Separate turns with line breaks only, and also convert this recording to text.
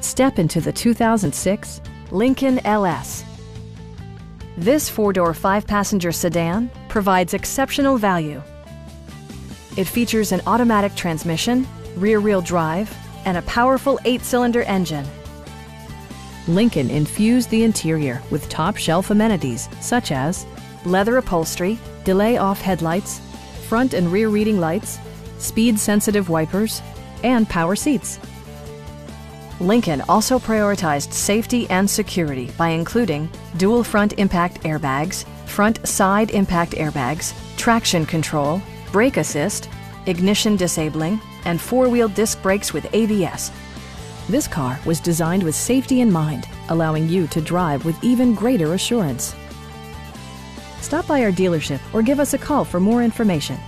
Step into the 2006 Lincoln LS. This four-door, five-passenger sedan provides exceptional value. It features an automatic transmission, rear-wheel drive, and a powerful eight-cylinder engine. Lincoln infused the interior with top-shelf amenities such as leather upholstery, delay-off headlights, front and rear reading lights, speed-sensitive wipers, and power seats. Lincoln also prioritized safety and security by including dual front impact airbags, front side impact airbags, traction control, brake assist, ignition disabling, and four-wheel disc brakes with ABS. This car was designed with safety in mind, allowing you to drive with even greater assurance. Stop by our dealership or give us a call for more information.